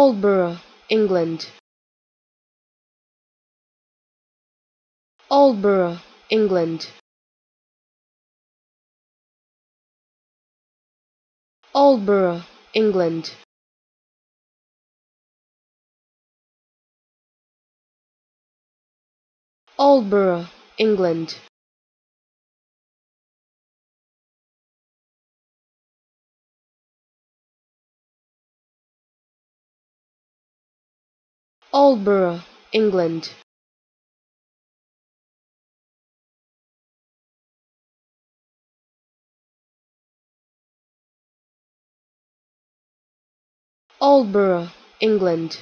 Aldborough, England. Aldborough, England. Aldborough, England. Aldborough, England. Aldborough, England. Aldborough, England.